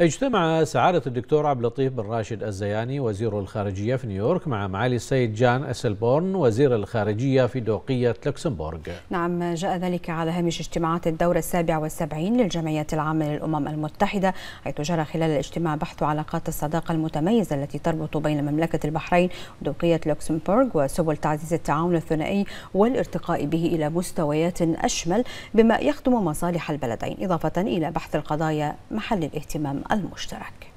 اجتمع سعادة الدكتور عبد اللطيف بن راشد الزياني وزير الخارجية في نيويورك مع معالي السيد جان أسلبورن وزير الخارجية في دوقية لوكسمبورغ. نعم جاء ذلك على هامش اجتماعات الدورة السابع والسبعين للجمعية العامة للأمم المتحدة حيث جرى خلال الاجتماع بحث علاقات الصداقة المتميزة التي تربط بين مملكة البحرين ودوقية لوكسمبورغ وسبل تعزيز التعاون الثنائي والارتقاء به إلى مستويات أشمل بما يخدم مصالح البلدين إضافة إلى بحث القضايا محل الاهتمام. المشترك.